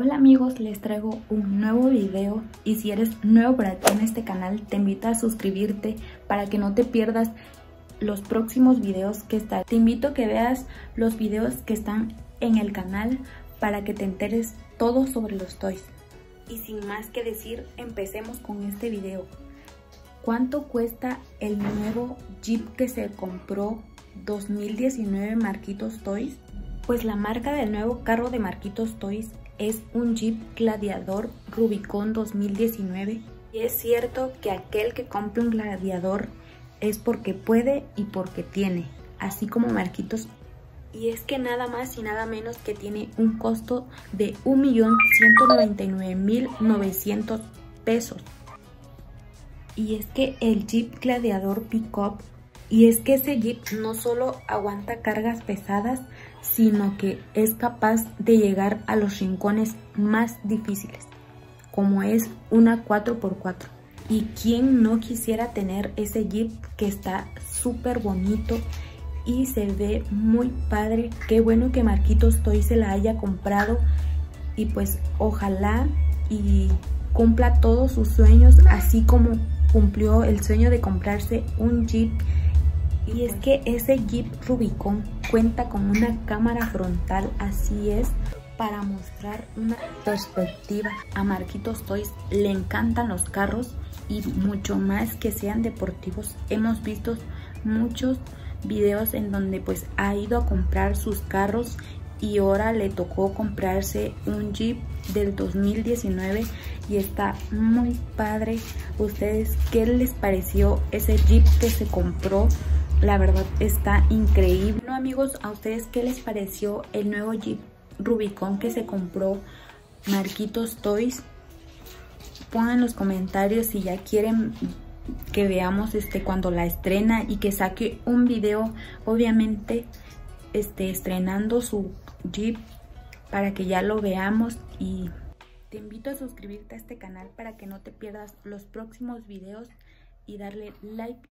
Hola amigos, les traigo un nuevo video y si eres nuevo por aquí en este canal te invito a suscribirte para que no te pierdas los próximos videos que están. Te invito a que veas los videos que están en el canal para que te enteres todo sobre los toys. Y sin más que decir, empecemos con este video. ¿Cuánto cuesta el nuevo Jeep que se compró 2019 Marquitos Toys? Pues la marca del nuevo carro de Marquitos Toys es un Jeep Gladiador Rubicon 2019. Y es cierto que aquel que compra un Gladiador es porque puede y porque tiene, así como Marquitos. Y es que nada más y nada menos que tiene un costo de 1.199.900 pesos. Y es que el Jeep Gladiador Pickup y es que ese Jeep no solo aguanta cargas pesadas, sino que es capaz de llegar a los rincones más difíciles, como es una 4x4. ¿Y quién no quisiera tener ese Jeep que está súper bonito y se ve muy padre? Qué bueno que Marquitos Toy se la haya comprado y pues ojalá y cumpla todos sus sueños, así como cumplió el sueño de comprarse un Jeep y es que ese Jeep Rubicon cuenta con una cámara frontal, así es, para mostrar una perspectiva. A Marquitos Toys le encantan los carros y mucho más que sean deportivos. Hemos visto muchos videos en donde pues ha ido a comprar sus carros y ahora le tocó comprarse un Jeep del 2019 y está muy padre. ¿Ustedes qué les pareció ese Jeep que se compró? La verdad está increíble. Bueno amigos, ¿a ustedes qué les pareció el nuevo Jeep Rubicon que se compró Marquitos Toys? Pongan en los comentarios si ya quieren que veamos este cuando la estrena y que saque un video obviamente este estrenando su Jeep para que ya lo veamos y te invito a suscribirte a este canal para que no te pierdas los próximos videos y darle like